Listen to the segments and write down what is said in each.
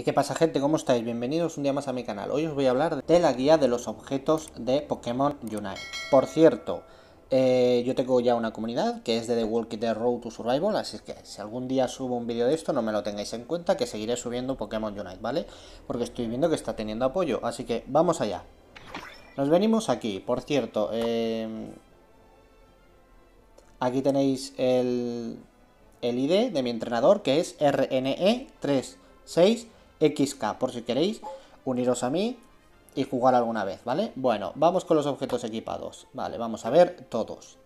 ¿Y qué pasa gente? ¿Cómo estáis? Bienvenidos un día más a mi canal. Hoy os voy a hablar de la guía de los objetos de Pokémon Unite. Por cierto, eh, yo tengo ya una comunidad que es de The Walking Dead Road to Survival, así que si algún día subo un vídeo de esto no me lo tengáis en cuenta que seguiré subiendo Pokémon Unite, ¿vale? Porque estoy viendo que está teniendo apoyo, así que vamos allá. Nos venimos aquí, por cierto, eh, aquí tenéis el, el ID de mi entrenador que es RNE36 XK, por si queréis uniros a mí y jugar alguna vez, ¿vale? Bueno, vamos con los objetos equipados, vale, vamos a ver todos.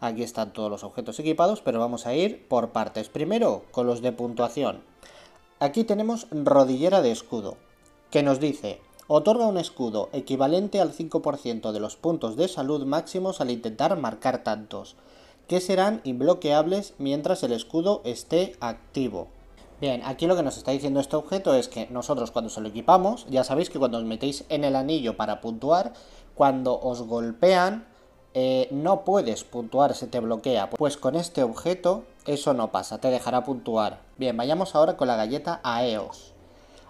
Aquí están todos los objetos equipados, pero vamos a ir por partes. Primero, con los de puntuación. Aquí tenemos rodillera de escudo, que nos dice, otorga un escudo equivalente al 5% de los puntos de salud máximos al intentar marcar tantos, que serán imbloqueables mientras el escudo esté activo. Bien, aquí lo que nos está diciendo este objeto es que nosotros cuando se lo equipamos, ya sabéis que cuando os metéis en el anillo para puntuar, cuando os golpean, eh, no puedes puntuar, se te bloquea. Pues con este objeto eso no pasa, te dejará puntuar. Bien, vayamos ahora con la galleta Aeos.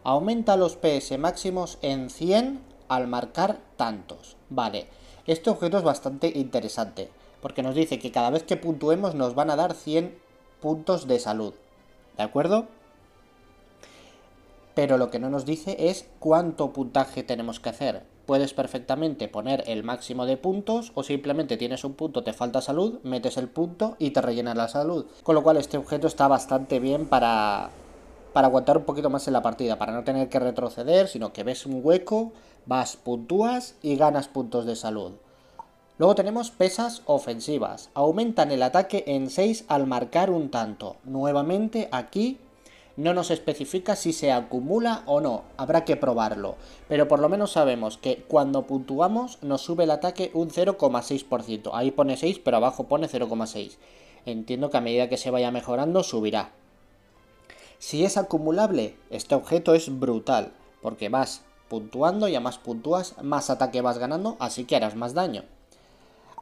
Aumenta los PS máximos en 100 al marcar tantos. Vale, este objeto es bastante interesante, porque nos dice que cada vez que puntuemos nos van a dar 100 puntos de salud. ¿De acuerdo? Pero lo que no nos dice es cuánto puntaje tenemos que hacer. Puedes perfectamente poner el máximo de puntos o simplemente tienes un punto, te falta salud, metes el punto y te rellena la salud. Con lo cual este objeto está bastante bien para, para aguantar un poquito más en la partida, para no tener que retroceder, sino que ves un hueco, vas, puntúas y ganas puntos de salud. Luego tenemos pesas ofensivas. Aumentan el ataque en 6 al marcar un tanto. Nuevamente aquí no nos especifica si se acumula o no, habrá que probarlo, pero por lo menos sabemos que cuando puntuamos nos sube el ataque un 0,6%, ahí pone 6 pero abajo pone 0,6, entiendo que a medida que se vaya mejorando subirá. Si es acumulable, este objeto es brutal, porque vas puntuando y a más puntúas, más ataque vas ganando, así que harás más daño.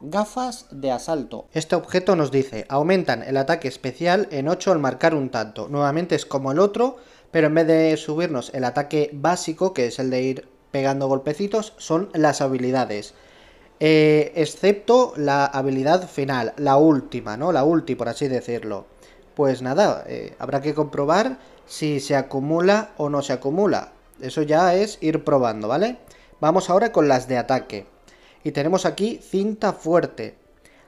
Gafas de asalto. Este objeto nos dice, aumentan el ataque especial en 8 al marcar un tanto. Nuevamente es como el otro, pero en vez de subirnos el ataque básico, que es el de ir pegando golpecitos, son las habilidades. Eh, excepto la habilidad final, la última, ¿no? La ulti, por así decirlo. Pues nada, eh, habrá que comprobar si se acumula o no se acumula. Eso ya es ir probando, ¿vale? Vamos ahora con las de ataque. Y tenemos aquí cinta fuerte.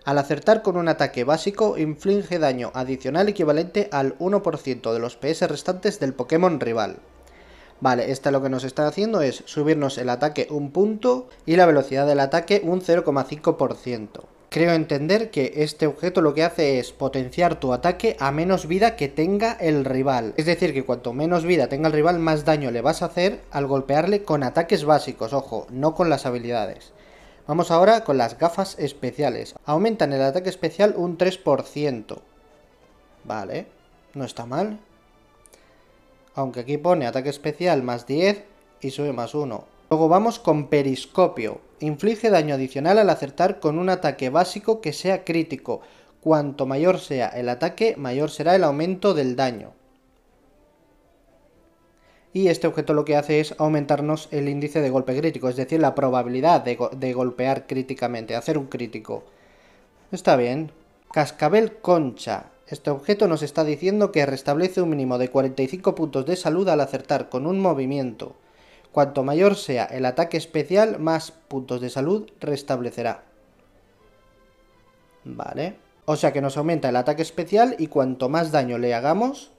Al acertar con un ataque básico, inflige daño adicional equivalente al 1% de los PS restantes del Pokémon rival. Vale, esta lo que nos está haciendo es subirnos el ataque un punto y la velocidad del ataque un 0,5%. Creo entender que este objeto lo que hace es potenciar tu ataque a menos vida que tenga el rival. Es decir, que cuanto menos vida tenga el rival, más daño le vas a hacer al golpearle con ataques básicos, ojo, no con las habilidades. Vamos ahora con las gafas especiales. Aumentan el ataque especial un 3%. Vale, no está mal. Aunque aquí pone ataque especial más 10 y sube más 1. Luego vamos con periscopio. Inflige daño adicional al acertar con un ataque básico que sea crítico. Cuanto mayor sea el ataque, mayor será el aumento del daño y este objeto lo que hace es aumentarnos el índice de golpe crítico, es decir, la probabilidad de, golpear críticamente, hacer un crítico. Está bien. Cascabel concha. Este objeto nos está diciendo que restablece un mínimo de 45 puntos de salud al acertar con un movimiento. Cuanto mayor sea el ataque especial, más puntos de salud restablecerá. Vale. O sea que nos aumenta el ataque especial y cuanto más daño le hagamos,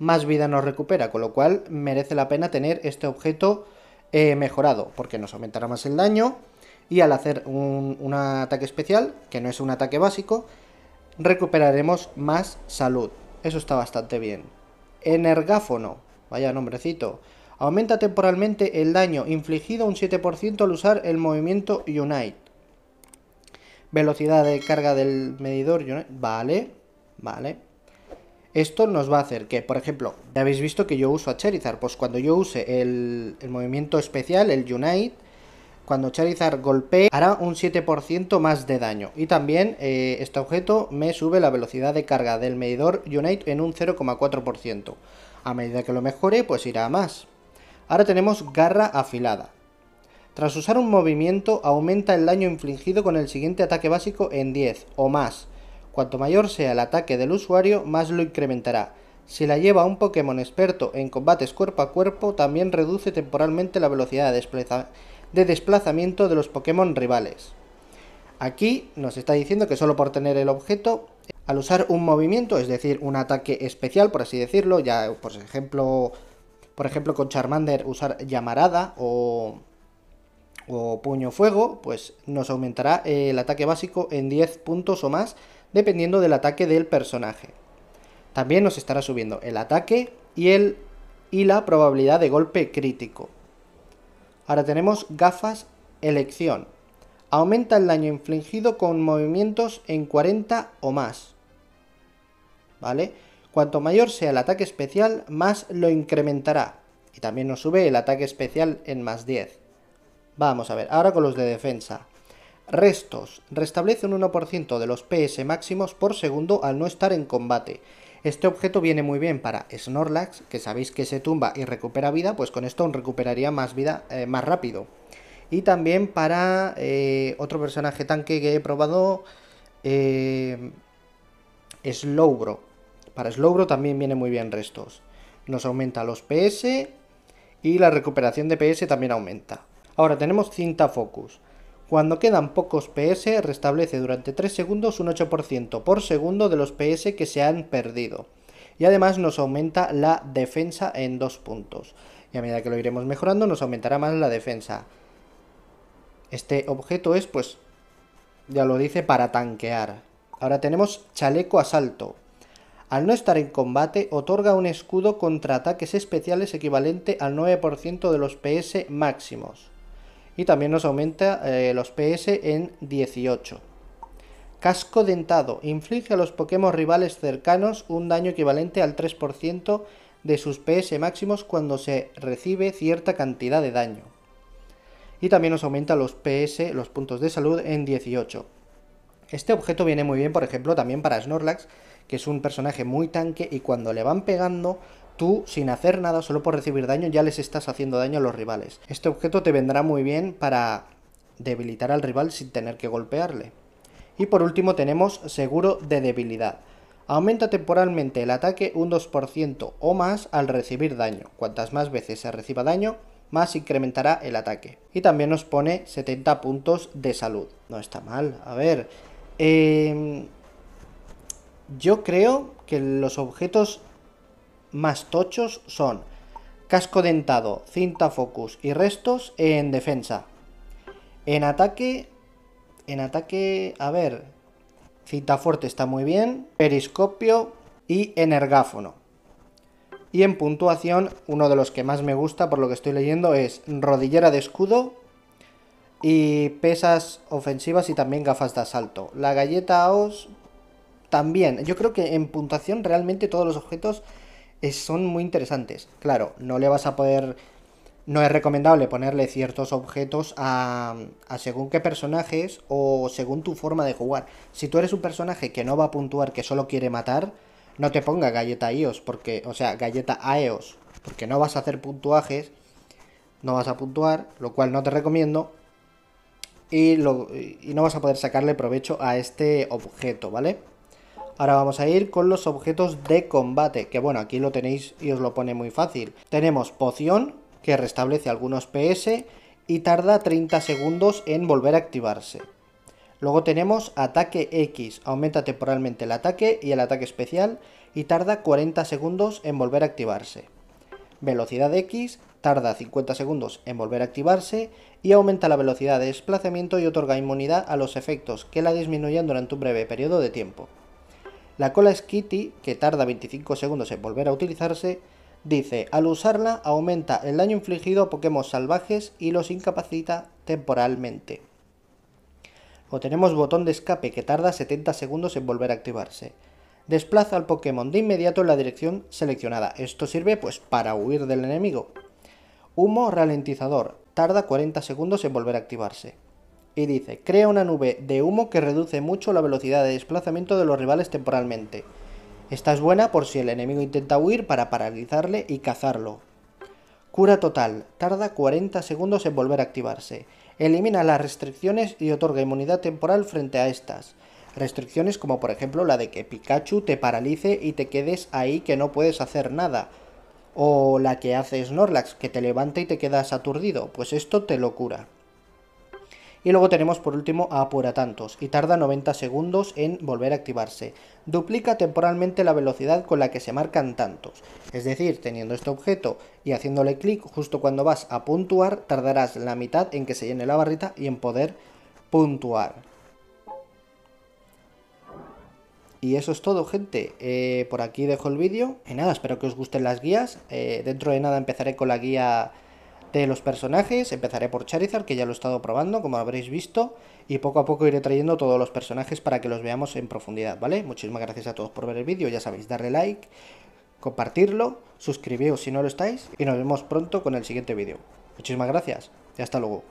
más vida nos recupera, con lo cual merece la pena tener este objeto eh, mejorado, porque nos aumentará más el daño y al hacer un, ataque especial, que no es un ataque básico, recuperaremos más salud. Eso está bastante bien. Energáfono, vaya nombrecito. Aumenta temporalmente el daño infligido un 7% al usar el movimiento Unite. Velocidad de carga del medidor Unite. Vale, vale. Esto nos va a hacer que, por ejemplo, ya habéis visto que yo uso a Charizard, pues cuando yo use el, movimiento especial, el Unite, cuando Charizard golpee, hará un 7% más de daño. Y también eh, este objeto me sube la velocidad de carga del medidor Unite en un 0,4%. A medida que lo mejore, pues irá a más. Ahora tenemos garra afilada. Tras usar un movimiento, aumenta el daño infligido con el siguiente ataque básico en 10 o más. Cuanto mayor sea el ataque del usuario, más lo incrementará. Si la lleva un Pokémon experto en combates cuerpo a cuerpo, también reduce temporalmente la velocidad de, desplazamiento de los Pokémon rivales. Aquí nos está diciendo que solo por tener el objeto, al usar un movimiento, es decir, un ataque especial, por así decirlo, ya por ejemplo, por ejemplo con Charmander usar llamarada o o puño fuego, pues nos aumentará el ataque básico en 10 puntos o más, dependiendo del ataque del personaje. También nos estará subiendo el ataque y, el, y la probabilidad de golpe crítico. Ahora tenemos gafas elección. Aumenta el daño infligido con movimientos en 40 o más. ¿Vale? Cuanto mayor sea el ataque especial, más lo incrementará. Y también nos sube el ataque especial en más 10. Vamos a ver, ahora con los de defensa. Restos. Restablece un 1% de los PS máximos por segundo al no estar en combate. Este objeto viene muy bien para Snorlax, que sabéis que se tumba y recupera vida, pues con esto recuperaría más vida eh, más rápido. Y también para eh, otro personaje tanque que he probado, eh, Slowbro. Para Slowbro también viene muy bien restos. Nos aumenta los PS y la recuperación de PS también aumenta. Ahora tenemos cinta focus. Cuando quedan pocos PS, restablece durante 3 segundos un 8% por segundo de los PS que se han perdido. Y además nos aumenta la defensa en 2 puntos. Y a medida que lo iremos mejorando, nos aumentará más la defensa. Este objeto es, pues, ya lo dice, para tanquear. Ahora tenemos chaleco asalto. Al no estar en combate, otorga un escudo contra ataques especiales equivalente al 9% de los PS máximos y también nos aumenta eh, los PS en 18. Casco dentado. Inflige a los Pokémon rivales cercanos un daño equivalente al 3% de sus PS máximos cuando se recibe cierta cantidad de daño. Y también nos aumenta los PS, los puntos de salud, en 18. Este objeto viene muy bien, por ejemplo, también para Snorlax, que es un personaje muy tanque y cuando le van pegando tú, sin hacer nada, solo por recibir daño, ya les estás haciendo daño a los rivales. Este objeto te vendrá muy bien para debilitar al rival sin tener que golpearle. Y por último tenemos seguro de debilidad. Aumenta temporalmente el ataque un 2% o más al recibir daño. Cuantas más veces se reciba daño, más incrementará el ataque. Y también nos pone 70 puntos de salud. No está mal. A ver. Em, yo creo que los objetos más tochos son casco dentado, cinta focus y restos en defensa. En ataque, en ataque, a ver, cinta fuerte está muy bien, periscopio y energáfono. Y en puntuación, uno de los que más me gusta por lo que estoy leyendo es rodillera de escudo y pesas ofensivas y también gafas de asalto. La galleta OS también. Yo creo que en puntuación realmente todos los objetos son muy interesantes. Claro, no le vas a poder... No es recomendable ponerle ciertos objetos a, a según qué personajes o según tu forma de jugar. Si tú eres un personaje que no va a puntuar, que solo quiere matar, no te ponga galleta IOS, porque, o sea, galleta AEOS, porque no vas a hacer puntuajes, no vas a puntuar, lo cual no te recomiendo, y, lo, y no vas a poder sacarle provecho a este objeto, ¿vale? Ahora vamos a ir con los objetos de combate, que bueno, aquí lo tenéis y os lo pone muy fácil. Tenemos poción, que restablece algunos PS y tarda 30 segundos en volver a activarse. Luego tenemos ataque X, aumenta temporalmente el ataque y el ataque especial y tarda 40 segundos en volver a activarse. Velocidad X, tarda 50 segundos en volver a activarse y aumenta la velocidad de desplazamiento y otorga inmunidad a los efectos que la disminuyan durante un breve periodo de tiempo. La cola Skitty, que tarda 25 segundos en volver a utilizarse, dice, al usarla aumenta el daño infligido a Pokémon salvajes y los incapacita temporalmente. O tenemos botón de escape que tarda 70 segundos en volver a activarse. Desplaza al Pokémon de inmediato en la dirección seleccionada. Esto sirve pues para huir del enemigo. Humo ralentizador. Tarda 40 segundos en volver a activarse y dice, crea una nube de humo que reduce mucho la velocidad de desplazamiento de los rivales temporalmente. Esta es buena por si el enemigo intenta huir para paralizarle y cazarlo. Cura total. Tarda 40 segundos en volver a activarse. Elimina las restricciones y otorga inmunidad temporal frente a estas. Restricciones como por ejemplo la de que Pikachu te paralice y te quedes ahí que no puedes hacer nada. O la que hace Snorlax, que te levanta y te quedas aturdido. Pues esto te lo cura. Y luego tenemos por último a Apura Tantos, y tarda 90 segundos en volver a activarse. Duplica temporalmente la velocidad con la que se marcan tantos. Es decir, teniendo este objeto y haciéndole clic justo cuando vas a puntuar, tardarás la mitad en que se llene la barrita y en poder puntuar. Y eso es todo, gente. Eh, por aquí dejo el vídeo. Y nada, espero que os gusten las guías. Eh, dentro de nada empezaré con la guía de los personajes. Empezaré por Charizard, que ya lo he estado probando, como habréis visto. Y poco a poco iré trayendo todos los personajes para que los veamos en profundidad, ¿vale? Muchísimas gracias a todos por ver el vídeo. Ya sabéis, darle like, compartirlo, suscribiros si no lo estáis. Y nos vemos pronto con el siguiente vídeo. Muchísimas gracias y hasta luego.